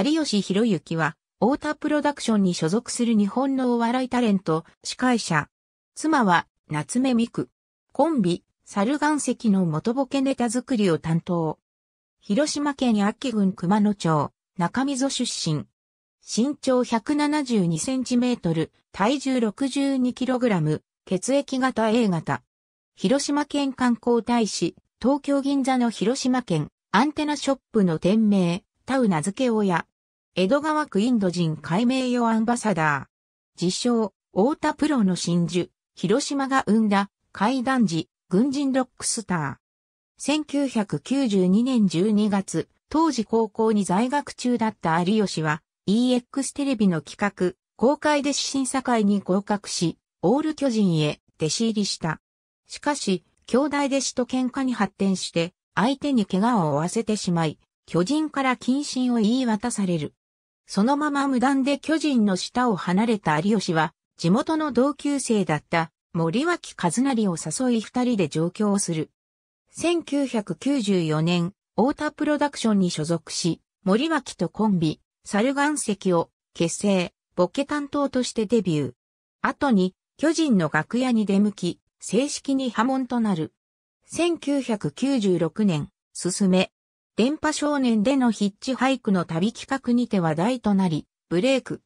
有吉弘行は、太田プロダクションに所属する日本のお笑いタレント、司会者。妻は、夏目美久。コンビ、猿岩石の元ボケネタ作りを担当。広島県安芸郡熊野町、中溝出身。身長172センチメートル、体重62キログラム、血液型 A 型。広島県観光大使、東京銀座の広島県、アンテナショップの店名、タウ名付け親。江戸川区インド人改名誉アンバサダー。自称、太田プロの真珠、広島が生んだ、階段時、軍人ロックスター。1992年12月、当時高校に在学中だった有吉は、EX テレビの企画、公開弟子審査会に合格し、オール巨人へ弟子入りした。しかし、兄弟弟子と喧嘩に発展して、相手に怪我を負わせてしまい、巨人から謹慎を言い渡される。そのまま無断で巨人の下を離れた有吉は、地元の同級生だった森脇和成を誘い二人で上京する。1994年、太田プロダクションに所属し、森脇とコンビ、猿岩石を結成、ボケ担当としてデビュー。後に、巨人の楽屋に出向き、正式に波紋となる。1996年、進め、電波少年でのヒッチハイクの旅企画にて話題となり、ブレイク。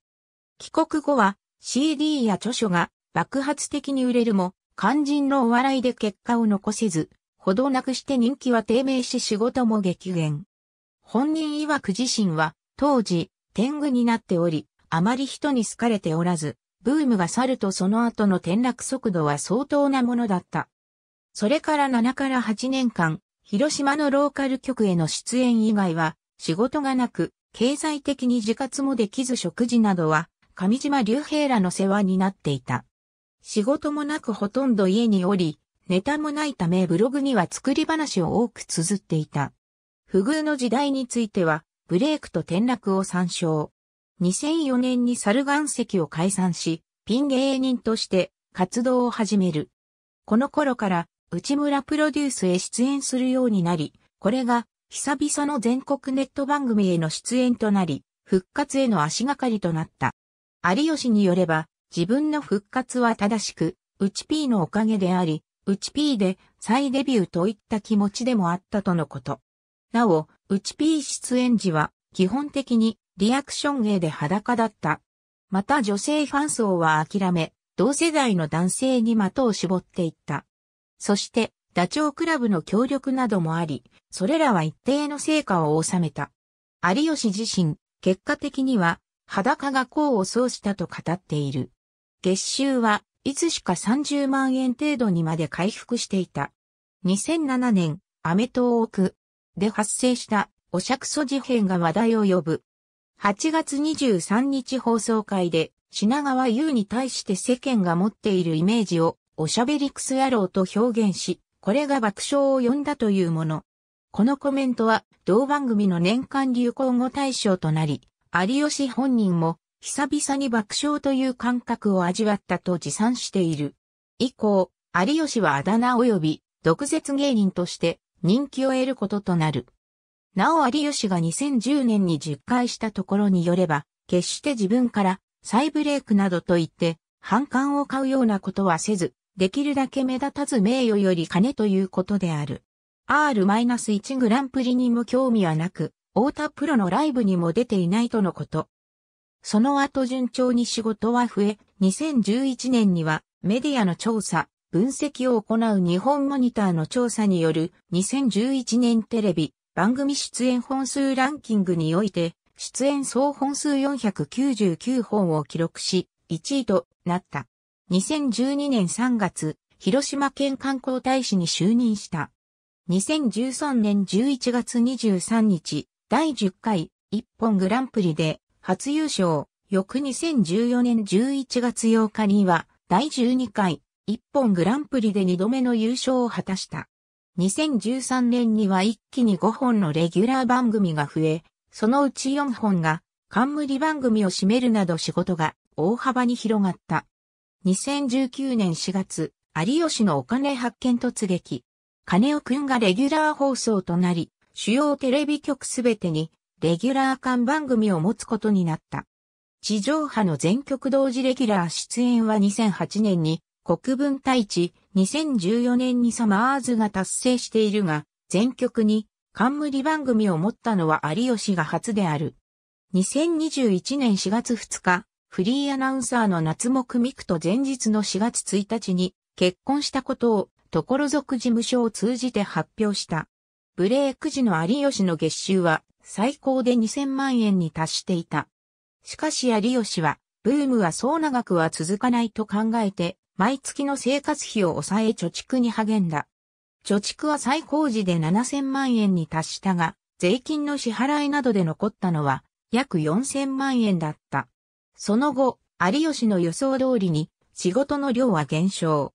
帰国後は CD や著書が爆発的に売れるも、肝心のお笑いで結果を残せず、ほどなくして人気は低迷し仕事も激減。本人曰く自身は、当時、天狗になっており、あまり人に好かれておらず、ブームが去るとその後の転落速度は相当なものだった。それから7から8年間、広島のローカル局への出演以外は仕事がなく、経済的に自活もできず食事などは上島竜兵らの世話になっていた。仕事もなくほとんど家におり、ネタもないためブログには作り話を多く綴っていた。不遇の時代については、ブレイクと転落を参照。2004年に猿岩石を解散し、ピン芸人として活動を始める。この頃から内村プロデュースへ出演するようになり、これが久々の全国ネット番組への出演となり、復活への足がかりとなった。有吉によれば、自分の復活は正しく、うち P のおかげであり、うち P で再デビューといった気持ちでもあったとのこと。なお、うち P 出演時は、基本的にリアクション芸で裸だった。また女性ファン層は諦め、同世代の男性に的を絞っていった。そして、ダチョウ倶楽部の協力などもあり、それらは一定の成果を収めた。有吉自身、結果的には、裸が功を奏したと語っている。月収はいつしか30万円程度にまで回復していた。2007年、アメトーークで発生したお釈訴事変が話題を呼ぶ。8月23日放送会で品川優に対して世間が持っているイメージをおしゃべりクス野郎と表現し、これが爆笑を呼んだというもの。このコメントは同番組の年間流行語大賞となり、有吉本人も久々に爆笑という感覚を味わったと自賛している。以降、有吉はあだ名及び毒舌芸人として人気を得ることとなる。なお有吉が2010年に10回したところによれば、決して自分から再ブレイクなどと言って反感を買うようなことはせず、できるだけ目立たず名誉より金ということである。R-1 グランプリにも興味はなく、太田プロのライブにも出ていないとのこと。その後順調に仕事は増え、2011年にはメディアの調査、分析を行う日本モニターの調査による2011年テレビ番組出演本数ランキングにおいて出演総本数499本を記録し1位となった。2012年3月、広島県観光大使に就任した。2013年11月23日、第10回一本グランプリで初優勝。翌2014年11月8日には第12回一本グランプリで2度目の優勝を果たした。2013年には一気に5本のレギュラー番組が増え、そのうち4本が冠番組を占めるなど仕事が大幅に広がった。2019年4月、有吉のお金発見突撃。金尾くんがレギュラー放送となり、主要テレビ局すべてにレギュラー間番組を持つことになった。地上波の全曲同時レギュラー出演は2008年に国分太一、2014年にサマーズが達成しているが、全曲に冠番組を持ったのは有吉が初である。2021年4月2日、フリーアナウンサーの夏目ミクと前日の4月1日に結婚したことを所属事務所を通じて発表した。ブレイク時の有吉の月収は最高で2000万円に達していた。しかし有吉は、ブームはそう長くは続かないと考えて、毎月の生活費を抑え貯蓄に励んだ。貯蓄は最高時で7000万円に達したが、税金の支払いなどで残ったのは約4000万円だった。その後、有吉の予想通りに仕事の量は減少。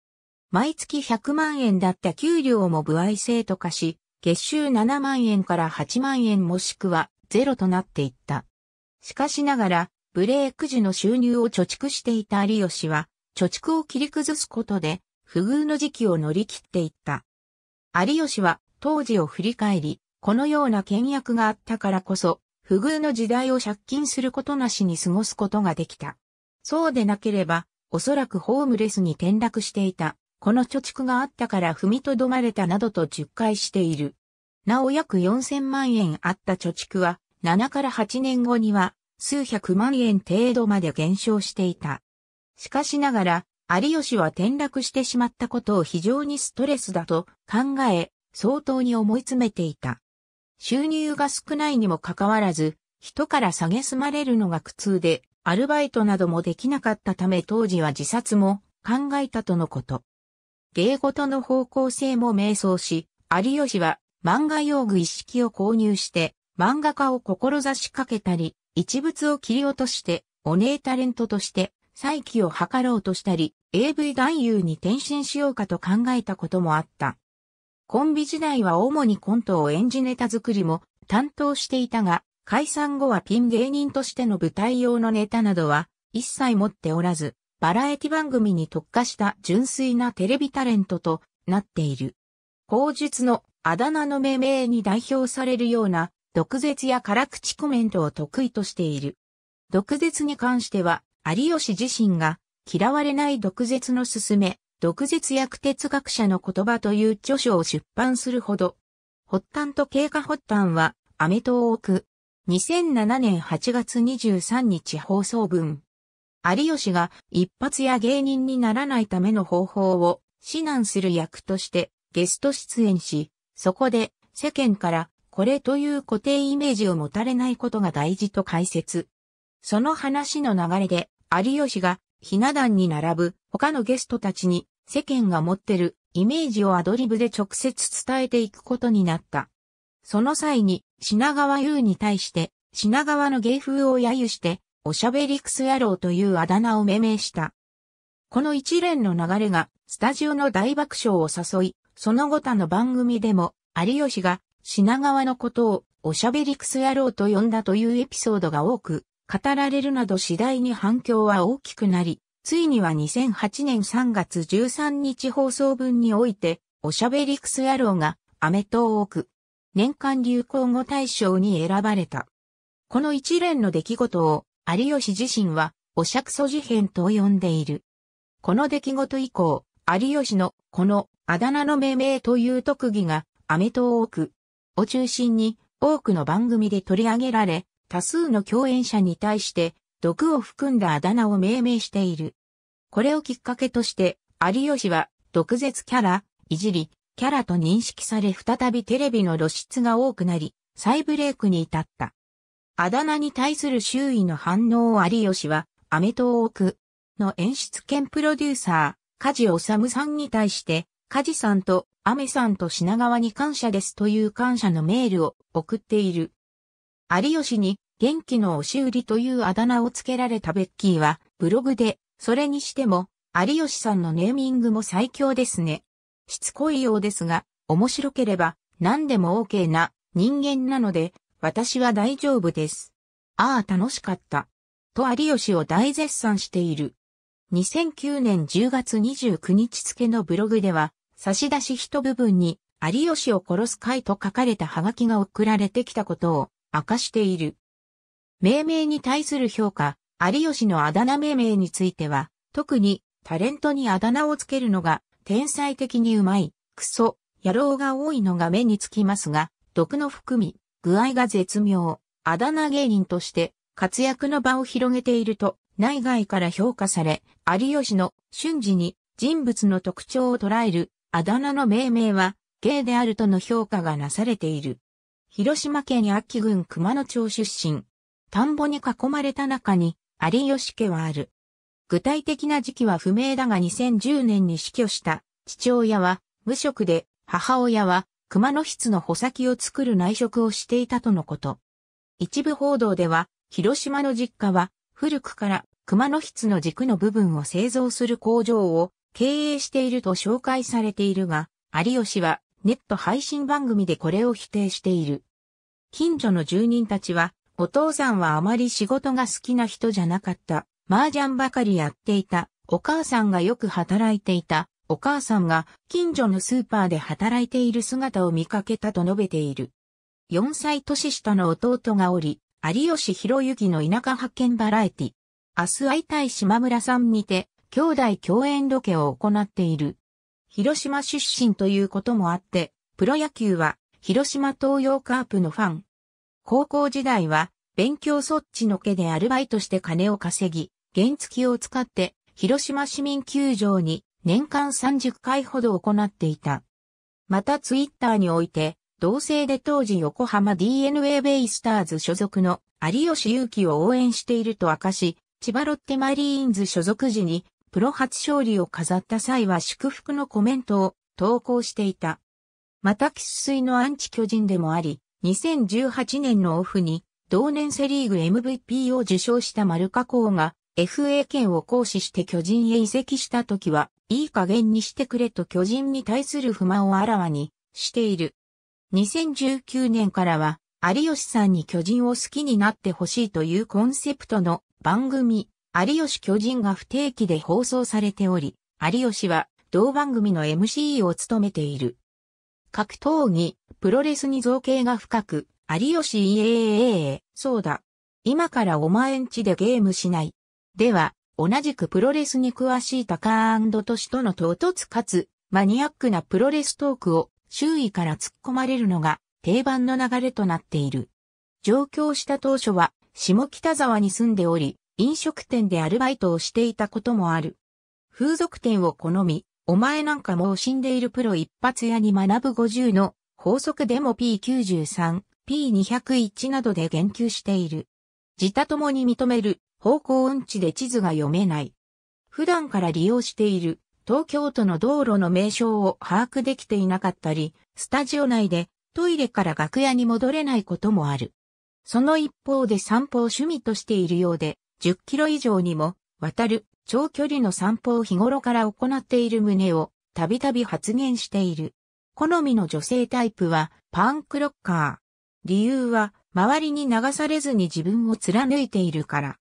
毎月100万円だった給料も部合制と化し、月収7万円から8万円もしくはゼロとなっていった。しかしながら、ブレーク時の収入を貯蓄していた有吉は、貯蓄を切り崩すことで、不遇の時期を乗り切っていった。有吉は当時を振り返り、このような倹約があったからこそ、不遇の時代を借金することなしに過ごすことができた。そうでなければ、おそらくホームレスに転落していた。この貯蓄があったから踏みとどまれたなどと10回している。なお約4000万円あった貯蓄は、7から8年後には、数百万円程度まで減少していた。しかしながら、有吉は転落してしまったことを非常にストレスだと考え、相当に思い詰めていた。収入が少ないにもかかわらず、人から蔑まれるのが苦痛で、アルバイトなどもできなかったため当時は自殺も考えたとのこと。芸事の方向性も迷走し、有吉は漫画用具一式を購入して漫画家を志しかけたり、一物を切り落としてお姉タレントとして再起を図ろうとしたり、AV 男優に転身しようかと考えたこともあった。コンビ時代は主にコントを演じネタ作りも担当していたが、解散後はピン芸人としての舞台用のネタなどは一切持っておらず、バラエティ番組に特化した純粋なテレビタレントとなっている。口述のあだ名の命名に代表されるような毒舌や辛口コメントを得意としている。毒舌に関しては、有吉自身が嫌われない毒舌のすすめ、毒舌薬哲学者の言葉という著書を出版するほど。発端と経過発端は、アメトーーク。2007年8月23日放送分。有吉が一発や芸人にならないための方法を指南する役としてゲスト出演し、そこで世間からこれという固定イメージを持たれないことが大事と解説。その話の流れで有吉がひな壇に並ぶ他のゲストたちに世間が持ってるイメージをアドリブで直接伝えていくことになった。その際に品川優に対して品川の芸風を揶揄しておしゃべりクス野郎というあだ名を命名した。この一連の流れがスタジオの大爆笑を誘い、その後他の番組でも有吉が品川のことをおしゃべりクス野郎と呼んだというエピソードが多く語られるなど次第に反響は大きくなり、ついには2008年3月13日放送分において、おしゃべりクス野郎がアメトーーク年間流行語大賞に選ばれた。この一連の出来事を有吉自身はおしゃくそ事変と呼んでいる。この出来事以降、有吉のこのあだ名の命名という特技がアメトーークを中心に多くの番組で取り上げられ、多数の共演者に対して毒を含んだあだ名を命名している。これをきっかけとして、有吉は毒舌キャラ、いじり、キャラと認識され再びテレビの露出が多くなり、再ブレイクに至った。あだ名に対する周囲の反応を有吉は、アメトーークの演出兼プロデューサー、梶治さんに対して、梶さんとアメさんと品川に感謝ですという感謝のメールを送っている。有吉に元気の押し売りというあだ名をつけられたベッキーは、ブログで、それにしても、有吉さんのネーミングも最強ですね。しつこいようですが、面白ければ、何でも OK な人間なので、私は大丈夫です。ああ、楽しかった。と有吉を大絶賛している。2009年10月29日付のブログでは、差し出し一部分に、有吉を殺す会と書かれたハガキが送られてきたことを明かしている。命名に対する評価、有吉のあだ名命名については、特にタレントにあだ名をつけるのが天才的にうまい、クソ、野郎が多いのが目につきますが、毒の含み、具合が絶妙、あだ名芸人として活躍の場を広げていると内外から評価され、有吉の瞬時に人物の特徴を捉えるあだ名の命名は芸であるとの評価がなされている。広島県安芸郡熊野町出身。田んぼに囲まれた中に有吉家はある。具体的な時期は不明だが2010年に死去した父親は無職で母親は熊野筆の穂先を作る内職をしていたとのこと。一部報道では、広島の実家は古くから熊野筆の軸の部分を製造する工場を経営していると紹介されているが、有吉はネット配信番組でこれを否定している。近所の住人たちは、お父さんはあまり仕事が好きな人じゃなかった。麻雀ばかりやっていた。お母さんがよく働いていた。お母さんが近所のスーパーで働いている姿を見かけたと述べている。4歳年下の弟がおり、有吉弘行の田舎発見バラエティ。明日会いたい島村さんにて、兄弟共演ロケを行っている。広島出身ということもあって、プロ野球は広島東洋カープのファン。高校時代は勉強そっちのけでアルバイトして金を稼ぎ、原付を使って広島市民球場に年間30回ほど行っていた。またツイッターにおいて、同姓で当時横浜 DNA ベイスターズ所属の有吉祐希を応援していると明かし、千葉ロッテマリーンズ所属時にプロ初勝利を飾った際は祝福のコメントを投稿していた。また喫水のアンチ巨人でもあり、2018年のオフに同年セリーグ MVP を受賞したマルカコーが FA 権を行使して巨人へ移籍した時はいい加減にしてくれと巨人に対する不満をあらわにしている。2019年からは有吉さんに巨人を好きになってほしいというコンセプトの番組、有吉巨人が不定期で放送されており、有吉は同番組の MC を務めている。格闘技、プロレスに造形が深く、有吉 EAA、そうだ。今からお前んちでゲームしない。では、同じくプロレスに詳しいタカートシとの唐突かつマニアックなプロレストークを周囲から突っ込まれるのが定番の流れとなっている。上京した当初は下北沢に住んでおり、飲食店でアルバイトをしていたこともある。風俗店を好み、お前なんかもう死んでいるプロ一発屋に学ぶ50の法則でも P93、P201 などで言及している。自他ともに認める方向音痴で地図が読めない。普段から利用している東京都の道路の名称を把握できていなかったり、スタジオ内でトイレから楽屋に戻れないこともある。その一方で散歩を趣味としているようで、10キロ以上にも渡る長距離の散歩を日頃から行っている旨をたびたび発言している。好みの女性タイプはパンクロッカー。理由は周りに流されずに自分を貫いているから。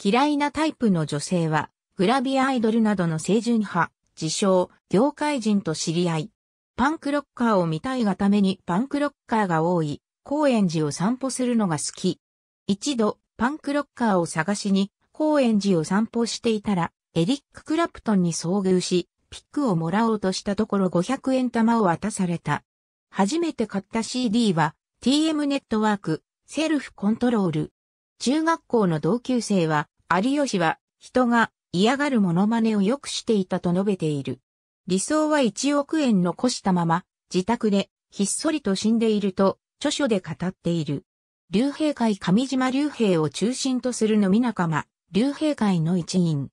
嫌いなタイプの女性は、グラビアアイドルなどの清純派、自称、業界人と知り合い。パンクロッカーを見たいがためにパンクロッカーが多い、高円寺を散歩するのが好き。一度、パンクロッカーを探しに、高円寺を散歩していたら、エリック・クラプトンに遭遇し、ピックをもらおうとしたところ500円玉を渡された。初めて買った CD は、TM ネットワーク、セルフコントロール。中学校の同級生は、有吉は人が嫌がるモノマネをよくしていたと述べている。理想は1億円残したまま、自宅でひっそりと死んでいると、著書で語っている。竜兵会上島竜兵を中心とする飲み仲間、竜兵会の一員。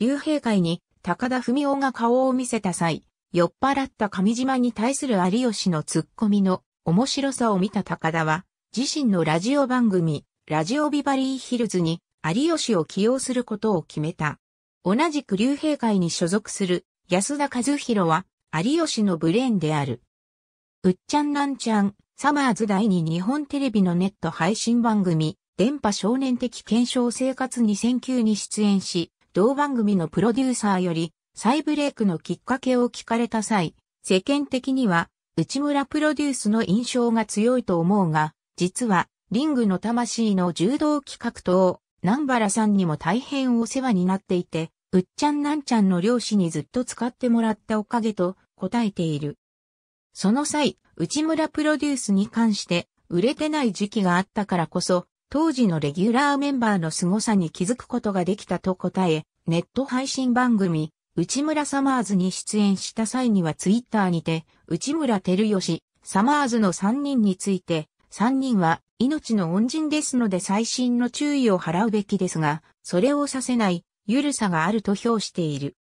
竜兵会に高田文夫が顔を見せた際、酔っ払った上島に対する有吉のツッコミの面白さを見た高田は、自身のラジオ番組、ラジオビバリーヒルズに有吉を起用することを決めた。同じく竜兵会に所属する安田和弘は有吉のブレーンである。うっちゃんなんちゃん、サマーズ第2日本テレビのネット配信番組、電波少年的検証生活2009に出演し、同番組のプロデューサーより再ブレイクのきっかけを聞かれた際、世間的には内村プロデュースの印象が強いと思うが、実はリングの魂の柔道企画等、南原さんにも大変お世話になっていて、うっちゃんなんちゃんの漁師にずっと使ってもらったおかげと答えている。その際、内村プロデュースに関して売れてない時期があったからこそ、当時のレギュラーメンバーの凄さに気づくことができたと答え、ネット配信番組、内村サマーズに出演した際にはツイッターにて、内村照義、サマーズの3人について、3人は命の恩人ですので細心の注意を払うべきですが、それをさせない、ゆるさがあると評している。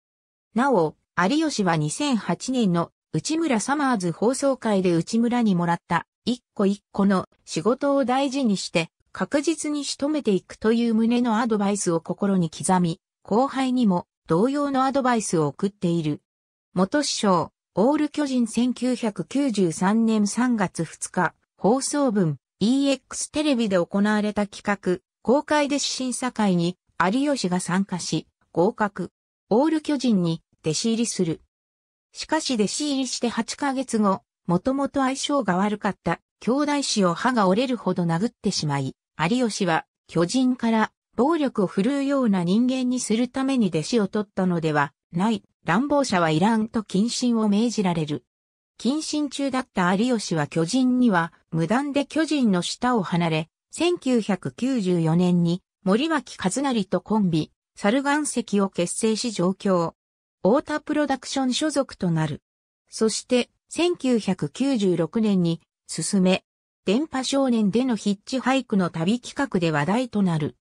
なお、有吉は2008年の内村サマーズ放送会で内村にもらった一個一個の仕事を大事にして確実に仕留めていくという旨のアドバイスを心に刻み、後輩にも同様のアドバイスを送っている。元首相、オール巨人1993年3月2日、放送分、EX テレビで行われた企画、公開弟子審査会に有吉が参加し、合格。オール巨人に弟子入りする。しかし弟子入りして8ヶ月後、もともと相性が悪かった兄弟子を歯が折れるほど殴ってしまい、有吉は巨人から暴力を振るうような人間にするために弟子を取ったのではない。乱暴者はいらんと謹慎を命じられる。謹慎中だった有吉は巨人には無断で巨人の下を離れ、1994年に森脇和成とコンビ、猿岩石を結成し上京。太田プロダクション所属となる。そして、1996年に、進め、電波少年でのヒッチハイクの旅企画で話題となる。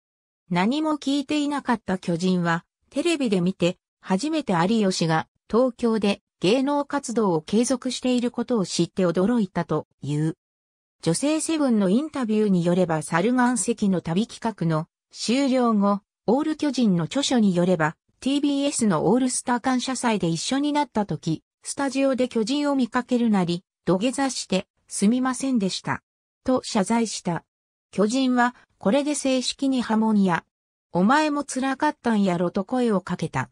何も聞いていなかった巨人は、テレビで見て、初めて有吉が東京で芸能活動を継続していることを知って驚いたという。女性セブンのインタビューによれば猿岩石の旅企画の終了後、オール巨人の著書によれば TBS のオールスター感謝祭で一緒になった時、スタジオで巨人を見かけるなり、土下座してすみませんでした。と謝罪した。巨人はこれで正式に波紋や、お前も辛かったんやろと声をかけた。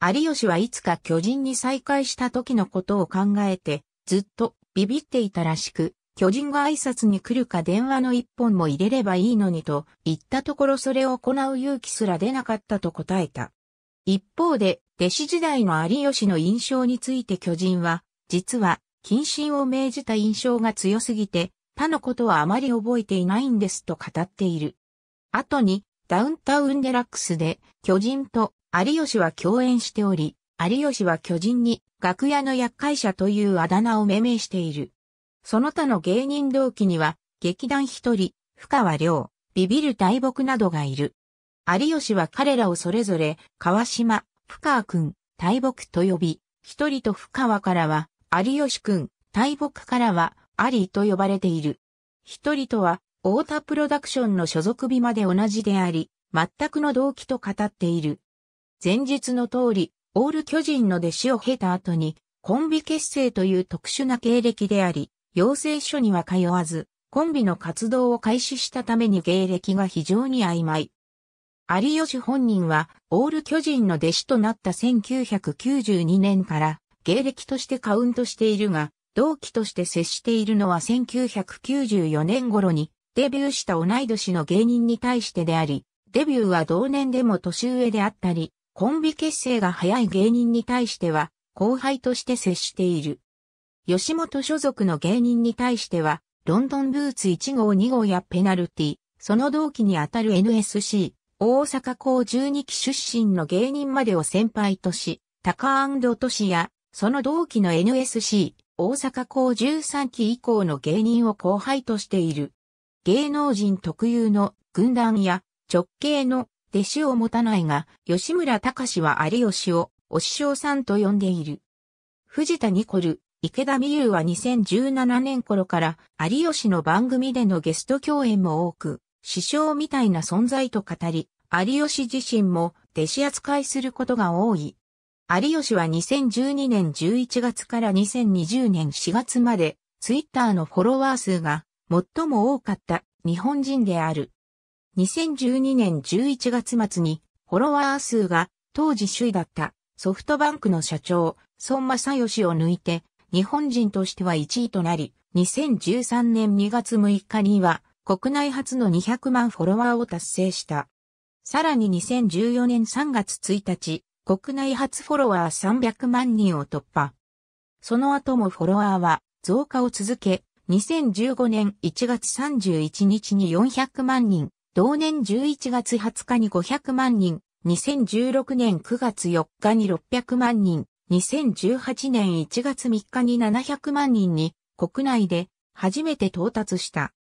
有吉はいつか巨人に再会した時のことを考えて、ずっとビビっていたらしく、巨人が挨拶に来るか電話の一本も入れればいいのにと言ったところそれを行う勇気すら出なかったと答えた。一方で、弟子時代の有吉の印象について巨人は、実は、謹慎を命じた印象が強すぎて、他のことはあまり覚えていないんですと語っている。後に、ダウンタウンデラックスで、巨人と有吉は共演しており、有吉は巨人に楽屋の厄介者というあだ名を命名している。その他の芸人同期には、劇団一人、深川亮、ビビる大木などがいる。有吉は彼らをそれぞれ、川島、深川くん、大木と呼び、一人と深川からは、有吉くん、大木からは、アリーと呼ばれている。一人とは、太田プロダクションの所属日まで同じであり、全くの同期と語っている。前日の通り、オール巨人の弟子を経た後に、コンビ結成という特殊な経歴であり、養成所には通わず、コンビの活動を開始したために芸歴が非常に曖昧。有吉本人は、オール巨人の弟子となった1992年から芸歴としてカウントしているが、同期として接しているのは1994年頃にデビューした同い年の芸人に対してであり、デビューは同年でも年上であったり、コンビ結成が早い芸人に対しては、後輩として接している。吉本所属の芸人に対しては、ロンドンブーツ1号2号やペナルティ、その同期にあたる NSC、大阪校12期出身の芸人までを先輩とし、タカトシや、その同期の NSC、大阪校13期以降の芸人を後輩としている。芸能人特有の軍団や直系の弟子を持たないが、吉村隆は有吉をお師匠さんと呼んでいる。藤田ニコル、池田美優は2017年頃から有吉の番組でのゲスト共演も多く、師匠みたいな存在と語り、有吉自身も弟子扱いすることが多い。有吉は2012年11月から2020年4月まで、ツイッターのフォロワー数が最も多かった日本人である。2012年11月末にフォロワー数が当時首位だったソフトバンクの社長、孫正義を抜いて日本人としては1位となり、2013年2月6日には国内初の200万フォロワーを達成した。さらに2014年3月1日、国内初フォロワー300万人を突破。その後もフォロワーは増加を続け、2015年1月31日に400万人、同年11月20日に500万人、2016年9月4日に600万人、2018年1月3日に700万人に国内で初めて到達した。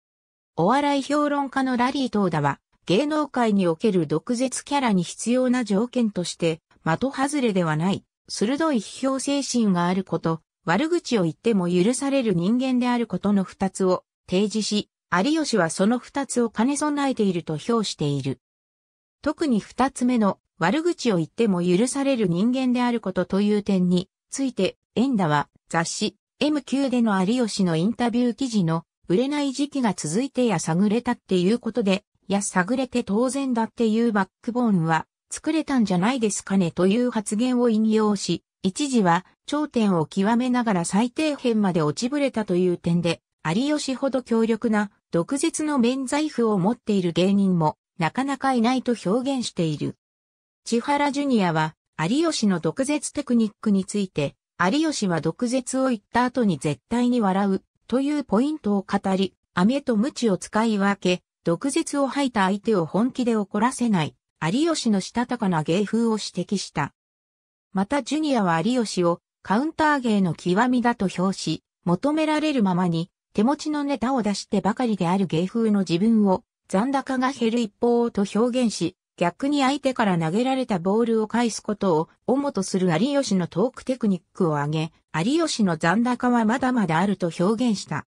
お笑い評論家のラリー・トーダは芸能界における毒舌キャラに必要な条件として的外れではない、鋭い批評精神があること、悪口を言っても許される人間であることの二つを提示し、有吉はその二つを兼ね備えていると評している。特に二つ目の悪口を言っても許される人間であることという点について、エンダは雑誌 MQ での有吉のインタビュー記事の売れない時期が続いてや探れたっていうことで、や探れて当然だっていうバックボーンは作れたんじゃないですかねという発言を引用し、一時は頂点を極めながら最底辺まで落ちぶれたという点で、有吉ほど強力な毒舌の免罪符を持っている芸人もなかなかいないと表現している。千原ジュニアは有吉の毒舌テクニックについて、有吉は毒舌を言った後に絶対に笑うというポイントを語り、飴と鞭を使い分け、毒舌を吐いた相手を本気で怒らせない、有吉のしたたかな芸風を指摘した。またジュニアは有吉をカウンター芸の極みだと評し、求められるままに手持ちのネタを出してばかりである芸風の自分を残高が減る一方と表現し、逆に相手から投げられたボールを返すことを主とする有吉のトークテクニックを挙げ、有吉の残高はまだまだあると表現した。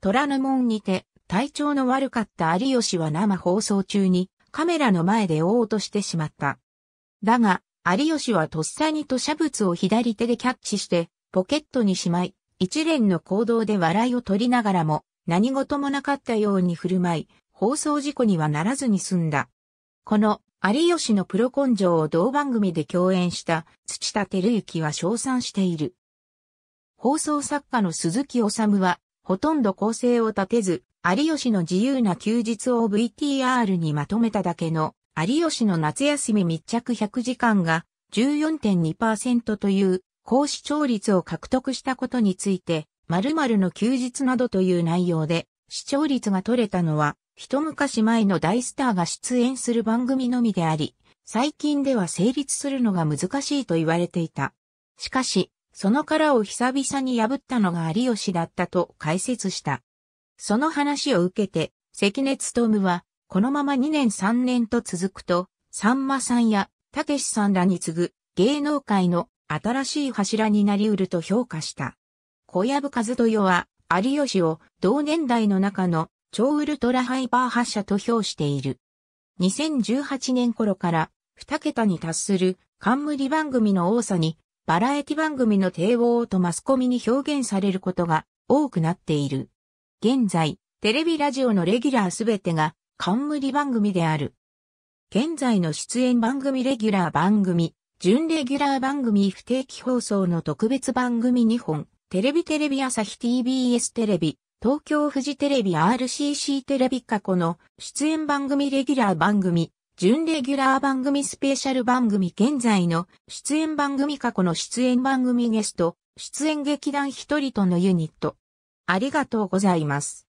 虎ノ門にて体調の悪かった有吉は生放送中にカメラの前で追おうとしてしまった。だが、有吉はとっさに吐砂物を左手でキャッチして、ポケットにしまい、一連の行動で笑いを取りながらも、何事もなかったように振る舞い、放送事故にはならずに済んだ。この、有吉のプロ根性を同番組で共演した土田照之は称賛している。放送作家の鈴木治は、ほとんど構成を立てず、有吉の自由な休日を VTR にまとめただけの有吉の夏休み密着100時間が14.2%という高視聴率を獲得したことについて、〇〇の休日などという内容で視聴率が取れたのは一昔前の大スターが出演する番組のみであり、最近では成立するのが難しいと言われていた。しかし、その殻を久々に破ったのが有吉だったと解説した。その話を受けて、関根勤は、このまま2年3年と続くと、さんまさんやたけしさんらに次ぐ芸能界の新しい柱になり得ると評価した。小籔和豊は有吉を同年代の中の超ウルトラハイパー発射と評している。2018年頃から2桁に達する冠番組の多さにバラエティ番組の帝王とマスコミに表現されることが多くなっている。現在、テレビラジオのレギュラーすべてが冠番組である。現在の出演番組レギュラー番組、準レギュラー番組不定期放送の特別番組2本、テレビテレビ朝日 TBS テレビ、東京富士テレビ RCC テレビ過去の出演番組レギュラー番組、準レギュラー番組スペシャル番組現在の出演番組過去の出演番組ゲスト、出演劇団一人とのユニット。ありがとうございます。